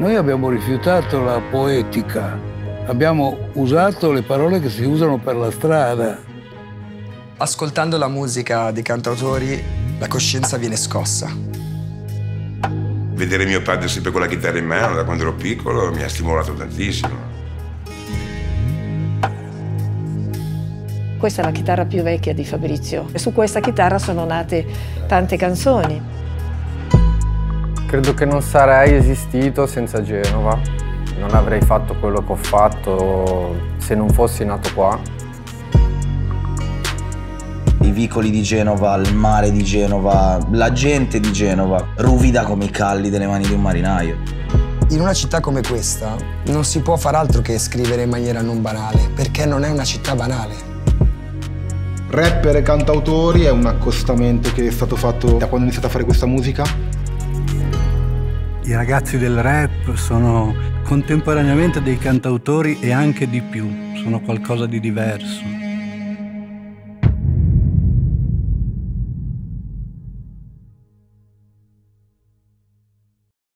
Noi abbiamo rifiutato la poetica, abbiamo usato le parole che si usano per la strada. Ascoltando la musica dei cantautori, la coscienza viene scossa. Vedere mio padre sempre con la chitarra in mano da quando ero piccolo mi ha stimolato tantissimo. Questa è la chitarra più vecchia di Fabrizio e su questa chitarra sono nate tante canzoni. Credo che non sarei esistito senza Genova. Non avrei fatto quello che ho fatto se non fossi nato qua. I vicoli di Genova, il mare di Genova, la gente di Genova, ruvida come i calli delle mani di un marinaio. In una città come questa non si può far altro che scrivere in maniera non banale, perché non è una città banale. Rapper e cantautori è un accostamento che è stato fatto da quando ho iniziato a fare questa musica. I ragazzi del rap sono contemporaneamente dei cantautori e anche di più, sono qualcosa di diverso.